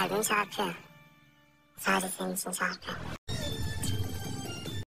海豚下去了咱俩就先进